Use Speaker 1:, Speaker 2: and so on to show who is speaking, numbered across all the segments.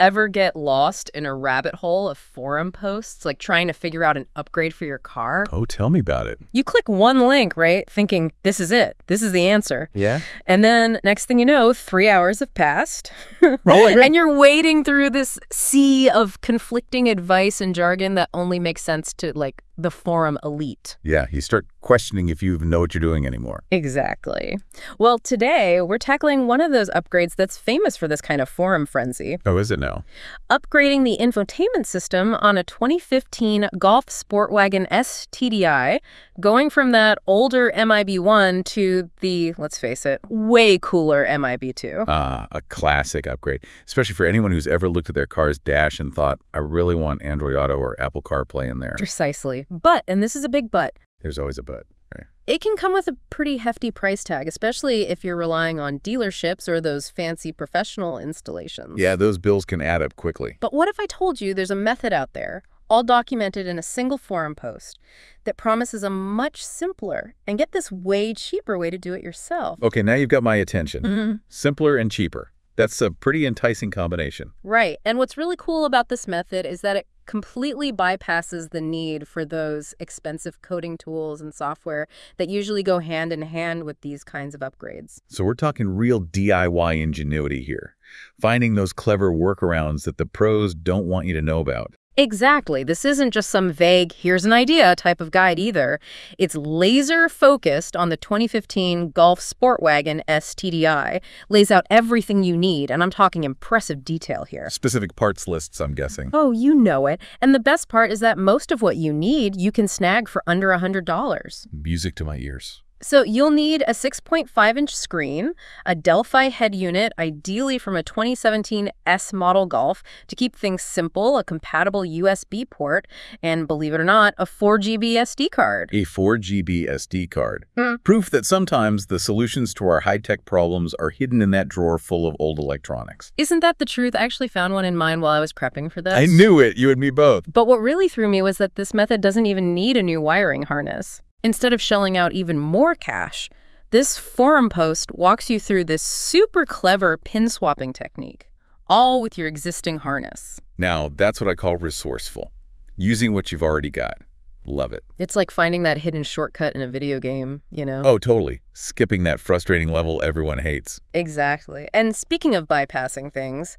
Speaker 1: Ever get lost in a rabbit hole of forum posts, like trying to figure out an upgrade for your car?
Speaker 2: Oh, tell me about it.
Speaker 1: You click one link, right? Thinking, this is it. This is the answer.
Speaker 2: Yeah?
Speaker 1: And then next thing you know, three hours have passed.
Speaker 2: Rolling.
Speaker 1: and you're wading through this sea of conflicting advice and jargon that only makes sense to, like, the forum elite.
Speaker 2: Yeah, you start questioning if you even know what you're doing anymore.
Speaker 1: Exactly. Well, today we're tackling one of those upgrades that's famous for this kind of forum frenzy.
Speaker 2: Oh, is it now?
Speaker 1: Upgrading the infotainment system on a 2015 Golf Sportwagen STDI, going from that older MIB1 to the, let's face it, way cooler MIB2.
Speaker 2: Ah, a classic upgrade, especially for anyone who's ever looked at their car's dash and thought, I really want Android Auto or Apple CarPlay in there.
Speaker 1: Precisely. But, and this is a big but,
Speaker 2: There's always a but. Right?
Speaker 1: it can come with a pretty hefty price tag, especially if you're relying on dealerships or those fancy professional installations.
Speaker 2: Yeah, those bills can add up quickly.
Speaker 1: But what if I told you there's a method out there, all documented in a single forum post, that promises a much simpler and get this way cheaper way to do it yourself?
Speaker 2: Okay, now you've got my attention.
Speaker 1: Mhm.
Speaker 2: Simpler and cheaper. That's a pretty enticing combination.
Speaker 1: Right. And what's really cool about this method is that it completely bypasses the need for those expensive coding tools and software that usually go hand in hand with these kinds of upgrades.
Speaker 2: So we're talking real DIY ingenuity here. Finding those clever workarounds that the pros don't want you to know about.
Speaker 1: Exactly. This isn't just some vague, here's an idea type of guide either. It's laser focused on the 2015 Golf Sportwagen STDI, lays out everything you need, and I'm talking impressive detail here.
Speaker 2: Specific parts lists, I'm guessing.
Speaker 1: Oh, you know it. And the best part is that most of what you need you can snag for under a $100.
Speaker 2: Music to my ears.
Speaker 1: So you'll need a 6.5 inch screen, a Delphi head unit, ideally from a 2017 S model Golf, to keep things simple, a compatible USB port, and believe it or not, a 4GB SD card.
Speaker 2: A 4GB SD card.
Speaker 1: Hmm.
Speaker 2: Proof that sometimes the solutions to our high-tech problems are hidden in that drawer full of old electronics.
Speaker 1: Isn't that the truth? I actually found one in mine while I was prepping for this.
Speaker 2: I knew it, you and me both.
Speaker 1: But what really threw me was that this method doesn't even need a new wiring harness. Instead of shelling out even more cash, this forum post walks you through this super clever pin swapping technique, all with your existing harness.
Speaker 2: Now, that's what I call resourceful. Using what you've already got. Love it.
Speaker 1: It's like finding that hidden shortcut in a video game, you know?
Speaker 2: Oh, totally. Skipping that frustrating level everyone hates.
Speaker 1: Exactly. And speaking of bypassing things,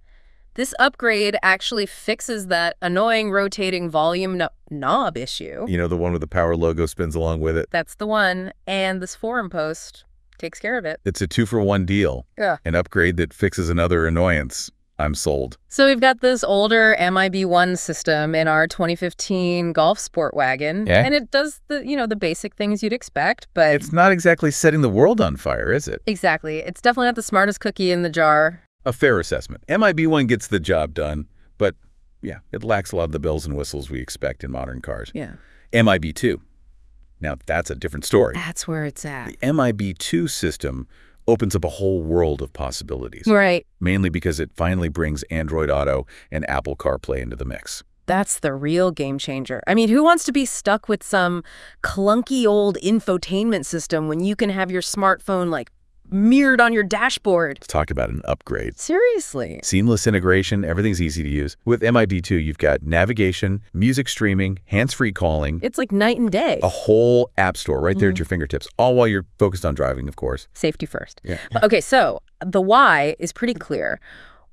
Speaker 1: this upgrade actually fixes that annoying rotating volume no- knob issue.
Speaker 2: You know, the one with the power logo spins along with it.
Speaker 1: That's the one. And this forum post takes care of it.
Speaker 2: It's a two-for-one deal.
Speaker 1: Yeah.
Speaker 2: An upgrade that fixes another annoyance. I'm sold.
Speaker 1: So we've got this older MIB1 system in our 2015 Golf Sportwagen,
Speaker 2: Yeah.
Speaker 1: and it does the, you know, the basic things you'd expect, but
Speaker 2: It's not exactly setting the world on fire, is it?
Speaker 1: exactly. It's definitely not the smartest cookie in the jar.
Speaker 2: A fair assessment. MIB1 gets the job done, but yeah, it lacks a lot of the bells and whistles we expect in modern cars.
Speaker 1: Yeah.
Speaker 2: MIB2. Now, that's a different story.
Speaker 1: That's where it's at.
Speaker 2: The MIB2 system opens up a whole world of possibilities,
Speaker 1: Right.
Speaker 2: mainly because it finally brings Android Auto and Apple CarPlay into the mix.
Speaker 1: That's the real game changer. I mean, who wants to be stuck with some clunky old infotainment system when you can have your smartphone like mirrored on your dashboard?
Speaker 2: Let's talk about an upgrade.
Speaker 1: Seriously.
Speaker 2: Seamless integration, everything's easy to use. With MIB2, you've got navigation, music streaming, hands-free calling,
Speaker 1: It's like night and day.
Speaker 2: a whole app store right there at mm-hmm. your fingertips, all while you're focused on driving, of course.
Speaker 1: Safety first.
Speaker 2: Yeah.
Speaker 1: But, Okay, so the why is pretty clear.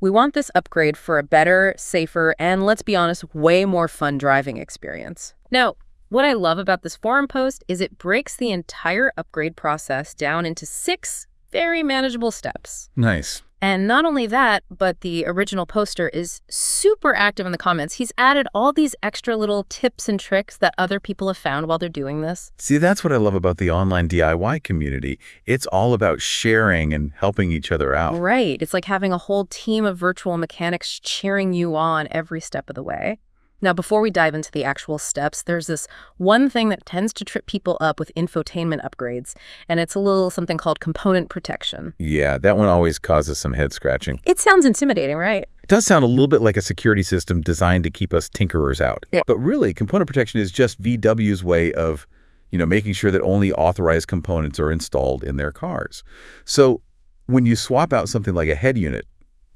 Speaker 1: We want this upgrade for a better, safer, and let's be honest, way more fun driving experience. Now, what I love about this forum post is it breaks the entire upgrade process down into six very manageable steps.
Speaker 2: Nice.
Speaker 1: And not only that, but the original poster is super active in the comments. He's added all these extra little tips and tricks that other people have found while they're doing this.
Speaker 2: See, that's what I love about the online DIY community. It's all about sharing and helping each other out.
Speaker 1: Right. It's like having a whole team of virtual mechanics cheering you on every step of the way. Now, before we dive into the actual steps, there's this one thing that tends to trip people up with infotainment upgrades, and it's a little something called component protection.
Speaker 2: Yeah, that one always causes some head scratching.
Speaker 1: It sounds intimidating, right?
Speaker 2: It does sound a little bit like a security system designed to keep us tinkerers out.
Speaker 1: Yeah.
Speaker 2: But really, component protection is just VW's way of, you know, making sure that only authorized components are installed in their cars. So when you swap out something like a head unit,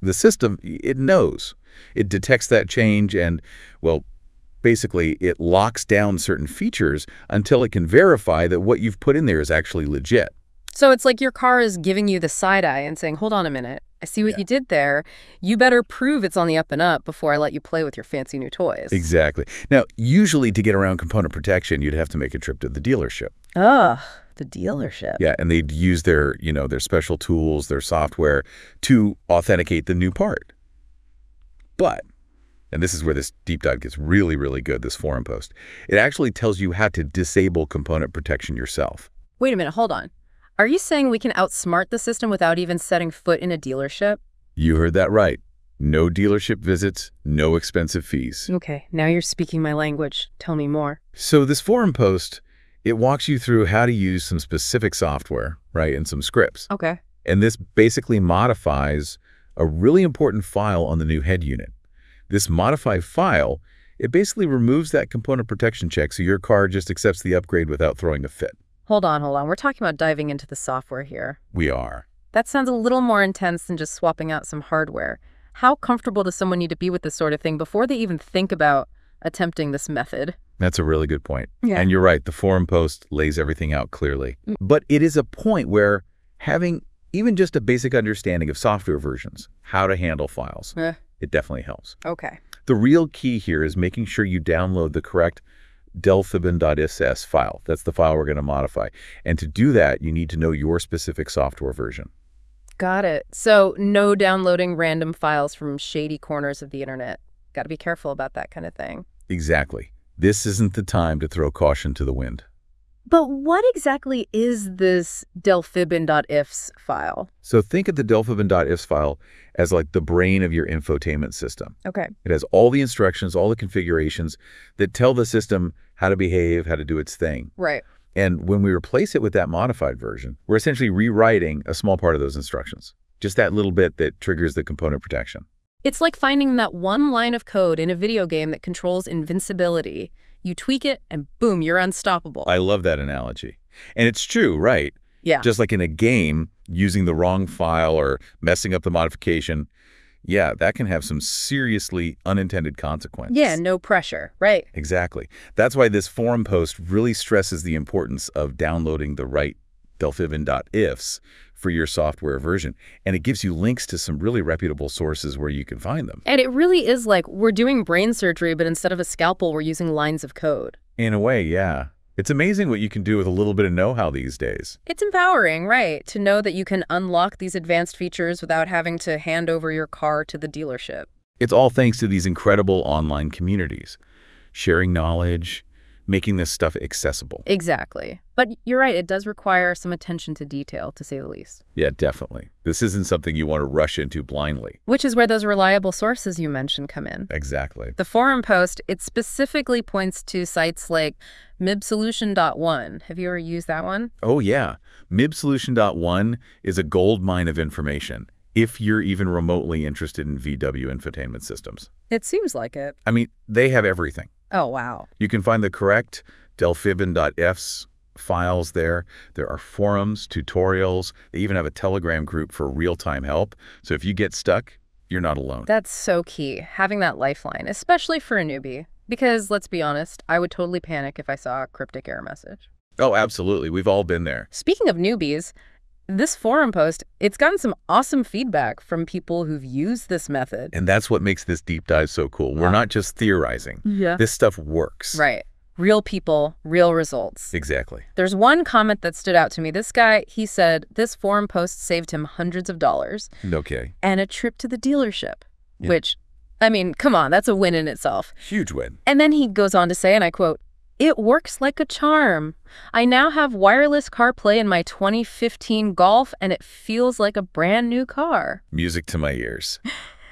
Speaker 2: The system, it knows. It detects that change and, well, basically it locks down certain features until it can verify that what you've put in there is actually legit.
Speaker 1: So it's like your car is giving you the side eye and saying, hold on a minute, I see what
Speaker 2: Yeah.
Speaker 1: you did there. You better prove it's on the up and up before I let you play with your fancy new toys.
Speaker 2: Exactly. Now, usually to get around component protection, you'd have to make a trip to the dealership.
Speaker 1: Ugh, the dealership.
Speaker 2: Yeah, and they'd use their, you know, their special tools, their software to authenticate the new part. But, and this is where this deep dive gets really, really good, this forum post, it actually tells you how to disable component protection yourself.
Speaker 1: Wait a minute, hold on. Are you saying we can outsmart the system without even setting foot in a dealership?
Speaker 2: You heard that right. No dealership visits, no expensive fees.
Speaker 1: Okay, now you're speaking my language. Tell me more.
Speaker 2: So this forum post, it walks you through how to use some specific software, right, and some scripts.
Speaker 1: Okay.
Speaker 2: And this basically modifies a really important file on the new head unit. This modified file, it basically removes that component protection check so your car just accepts the upgrade without throwing a fit.
Speaker 1: Hold on, hold on. We're talking about diving into the software here.
Speaker 2: We are.
Speaker 1: That sounds a little more intense than just swapping out some hardware. How comfortable does someone need to be with this sort of thing before they even think about attempting this method?
Speaker 2: That's a really good point.
Speaker 1: Yeah.
Speaker 2: And you're right, the forum post lays everything out clearly. But it is a point where having even just a basic understanding of software versions, how to handle files,
Speaker 1: Eh,
Speaker 2: it definitely helps.
Speaker 1: okay.
Speaker 2: The real key here is making sure you download the correct delphibin.ifs file. That's the file we're going to modify. And to do that, you need to know your specific software version.
Speaker 1: Got it. So no downloading random files from shady corners of the internet. Got to be careful about that kind of thing.
Speaker 2: Exactly. This isn't the time to throw caution to the wind.
Speaker 1: But what exactly is this delphibin.ifs file?
Speaker 2: So think of the delphibin.ifs file as like the brain of your infotainment system.
Speaker 1: Okay.
Speaker 2: It has all the instructions, all the configurations that tell the system how to behave, how to do its thing.
Speaker 1: Right.
Speaker 2: And when we replace it with that modified version, we're essentially rewriting a small part of those instructions. Just that little bit that triggers the component protection.
Speaker 1: It's like finding that one line of code in a video game that controls invincibility. You tweak it and boom, you're unstoppable.
Speaker 2: I love that analogy. And it's true, right?
Speaker 1: yeah.
Speaker 2: Just like in a game, using the wrong file or messing up the modification, yeah, that can have some seriously unintended consequences.
Speaker 1: yeah, no pressure. Right.
Speaker 2: Exactly. That's why this forum post really stresses the importance of downloading the right delphibin.ifs for your software version. And it gives you links to some really reputable sources where you can find them.
Speaker 1: And it really is like we're doing brain surgery, but instead of a scalpel, we're using lines of code.
Speaker 2: In a way, yeah. It's amazing what you can do with a little bit of know-how these days.
Speaker 1: It's empowering, right, to know that you can unlock these advanced features without having to hand over your car to the dealership.
Speaker 2: It's all thanks to these incredible online communities, sharing knowledge, making this stuff accessible.
Speaker 1: Exactly. But you're right, it does require some attention to detail, to say the least.
Speaker 2: Yeah, definitely. This isn't something you want to rush into blindly.
Speaker 1: Which is where those reliable sources you mentioned come in.
Speaker 2: Exactly.
Speaker 1: The forum post, it specifically points to sites like mibsolution.one. Have you ever used that one?
Speaker 2: Oh, yeah. MIBSolution.one is a gold mine of information if you're even remotely interested in VW infotainment systems.
Speaker 1: It seems like it.
Speaker 2: I mean, they have everything.
Speaker 1: Oh, wow.
Speaker 2: You can find the correct delphibin.ifs files there. There are forums, tutorials. They even have a Telegram group for real-time help. So if you get stuck, you're not alone.
Speaker 1: That's so key, having that lifeline, especially for a newbie. Because let's be honest, I would totally panic if I saw a cryptic error message.
Speaker 2: Oh, absolutely. We've all been there.
Speaker 1: Speaking of newbies, this forum post, it's gotten some awesome feedback from people who've used this method.
Speaker 2: And that's what makes this deep dive so cool. We're
Speaker 1: Wow.
Speaker 2: not just theorizing.
Speaker 1: Yeah.
Speaker 2: This stuff works.
Speaker 1: Right. Real people, real results.
Speaker 2: Exactly.
Speaker 1: There's one comment that stood out to me. This guy, he said this forum post saved him hundreds of dollars
Speaker 2: Okay.
Speaker 1: and a trip to the dealership,
Speaker 2: Yeah.
Speaker 1: which, I mean, come on, that's a win in itself.
Speaker 2: Huge win.
Speaker 1: And then he goes on to say, and I quote, it works like a charm. I now have wireless CarPlay in my 2015 Golf, and it feels like a brand new car.
Speaker 2: Music to my ears.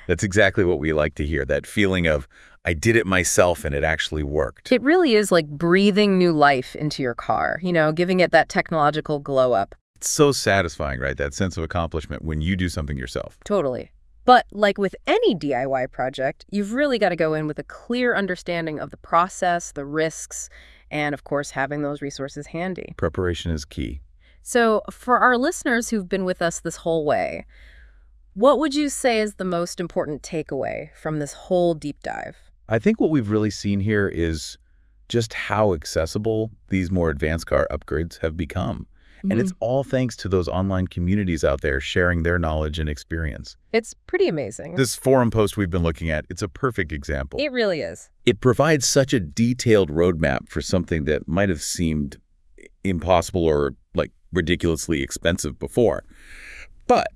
Speaker 2: That's exactly what we like to hear. That feeling of, I did it myself and it actually worked.
Speaker 1: It really is like breathing new life into your car, you know, giving it that technological glow up.
Speaker 2: It's so satisfying, right? That sense of accomplishment when you do something yourself.
Speaker 1: Totally. But like with any DIY project, you've really got to go in with a clear understanding of the process, the risks, and of course, having those resources handy.
Speaker 2: Preparation is key.
Speaker 1: So, for our listeners who've been with us this whole way, What would you say is the most important takeaway from this whole deep dive?
Speaker 2: I think what we've really seen here is just how accessible these more advanced car upgrades have become. And mm-hmm. it's all thanks to those online communities out there sharing their knowledge and experience.
Speaker 1: It's pretty amazing.
Speaker 2: This forum post we've been looking at, it's a perfect example.
Speaker 1: It really is.
Speaker 2: It provides such a detailed roadmap for something that might have seemed impossible or like ridiculously expensive before. But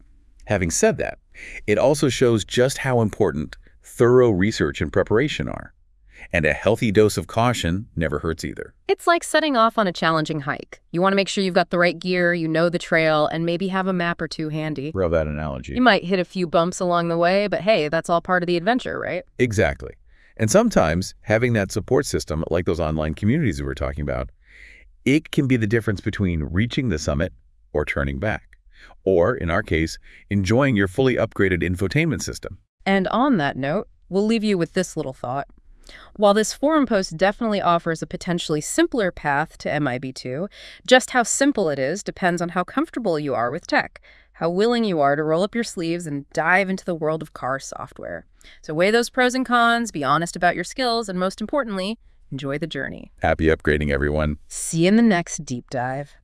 Speaker 2: having said that, it also shows just how important thorough research and preparation are. And a healthy dose of caution never hurts either.
Speaker 1: It's like setting off on a challenging hike. You want to make sure you've got the right gear, you know the trail, and maybe have a map or two handy.
Speaker 2: Love that analogy.
Speaker 1: You might hit a few bumps along the way, but hey, that's all part of the adventure, right?
Speaker 2: Exactly. And sometimes having that support system, like those online communities we were talking about, it can be the difference between reaching the summit or turning back. Or, in our case, enjoying your fully upgraded infotainment system.
Speaker 1: And on that note, we'll leave you with this little thought. While this forum post definitely offers a potentially simpler path to MIB2, just how simple it is depends on how comfortable you are with tech, how willing you are to roll up your sleeves and dive into the world of car software. So weigh those pros and cons, be honest about your skills, and most importantly, enjoy the journey.
Speaker 2: Happy upgrading, everyone.
Speaker 1: See you in the next deep dive.